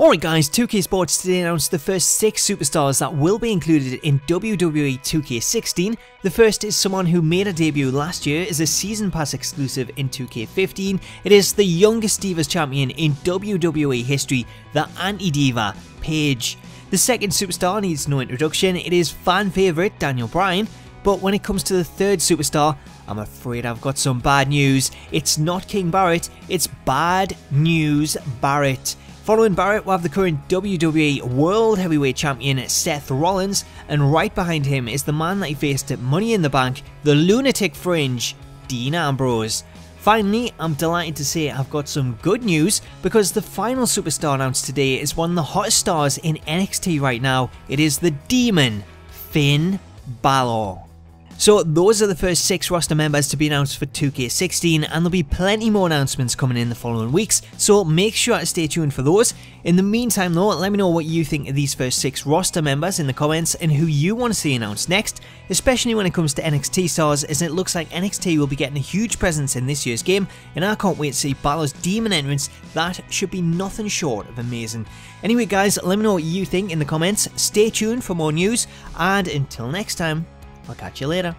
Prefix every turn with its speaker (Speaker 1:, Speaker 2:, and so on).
Speaker 1: Alright guys, 2K Sports today announced the first 6 superstars that will be included in WWE 2K16. The first is someone who made a debut last year as a Season Pass exclusive in 2K15. It is the youngest Divas champion in WWE history, the Anti-Diva, Paige. The second superstar needs no introduction, it is fan favourite Daniel Bryan. But when it comes to the third superstar, I'm afraid I've got some bad news. It's not King Barrett, it's Bad News Barrett. Following Barrett, we have the current WWE World Heavyweight Champion Seth Rollins, and right behind him is the man that he faced at Money in the Bank, the lunatic fringe, Dean Ambrose. Finally, I'm delighted to say I've got some good news because the final superstar announced today is one of the hottest stars in NXT right now. It is the Demon, Finn Balor. So those are the first 6 roster members to be announced for 2K16 and there'll be plenty more announcements coming in the following weeks, so make sure to stay tuned for those. In the meantime though, let me know what you think of these first 6 roster members in the comments and who you want to see announced next, especially when it comes to NXT stars as it looks like NXT will be getting a huge presence in this year's game and I can't wait to see Balor's demon entrance, that should be nothing short of amazing. Anyway guys, let me know what you think in the comments, stay tuned for more news and until next time, I'll catch you later.